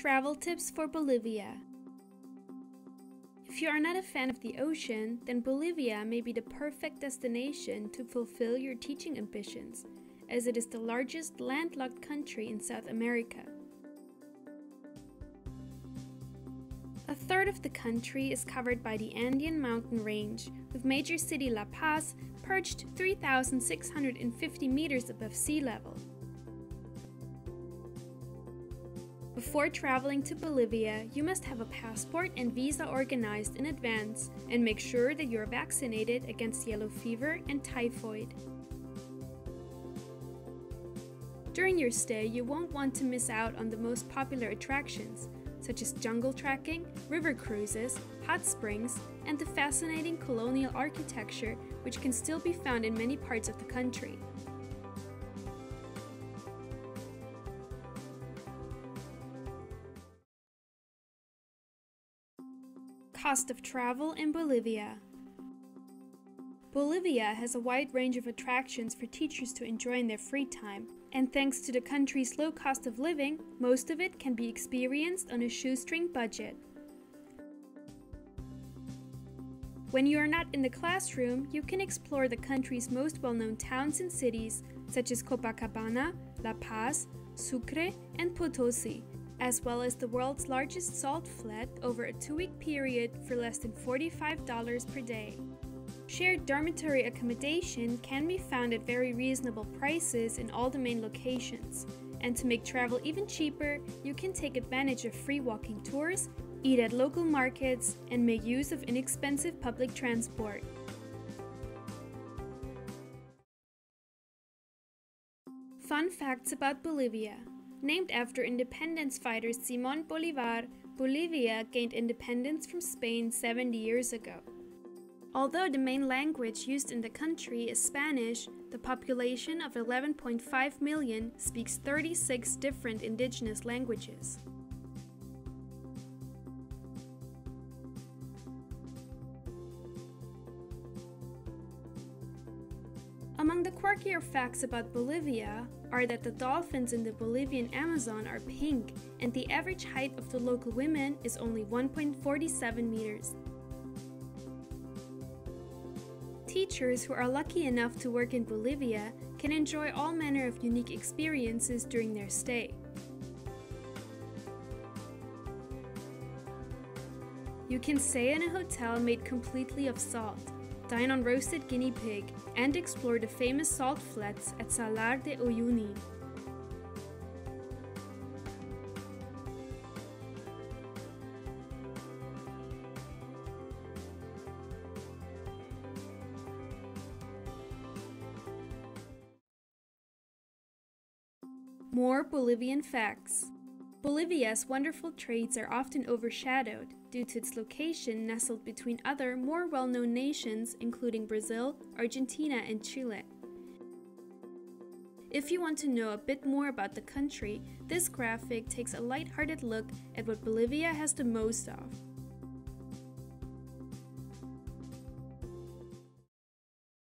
Travel tips for Bolivia. If you are not a fan of the ocean, then Bolivia may be the perfect destination to fulfill your teaching ambitions, as it is the largest landlocked country in South America. A third of the country is covered by the Andean mountain range, with major city La Paz perched 3,650 meters above sea level. Before traveling to Bolivia, you must have a passport and visa organized in advance and make sure that you are vaccinated against yellow fever and typhoid. During your stay, you won't want to miss out on the most popular attractions, such as jungle trekking, river cruises, hot springs, and the fascinating colonial architecture which can still be found in many parts of the country. Cost of travel in Bolivia. Bolivia has a wide range of attractions for teachers to enjoy in their free time, and thanks to the country's low cost of living, most of it can be experienced on a shoestring budget. When you are not in the classroom, you can explore the country's most well known towns and cities, such as Copacabana, La Paz, Sucre, and Potosi, as well as the world's largest salt flat over a two week period for less than $45 per day. Shared dormitory accommodation can be found at very reasonable prices in all the main locations. And to make travel even cheaper, you can take advantage of free walking tours, eat at local markets, and make use of inexpensive public transport. Fun facts about Bolivia. Named after independence fighter Simon Bolivar, Bolivia gained independence from Spain 70 years ago. Although the main language used in the country is Spanish, the population of 11.5 million speaks 36 different indigenous languages. Among the quirkier facts about Bolivia are that the dolphins in the Bolivian Amazon are pink and the average height of the local women is only 1.47 meters. Teachers who are lucky enough to work in Bolivia can enjoy all manner of unique experiences during their stay. You can stay in a hotel made completely of salt dine on roasted guinea pig, and explore the famous salt flats at Salar de Uyuni. More Bolivian facts. Bolivia's wonderful traits are often overshadowed due to its location nestled between other more well known nations, including Brazil, Argentina, and Chile. If you want to know a bit more about the country, this graphic takes a light-hearted look at what Bolivia has the most of.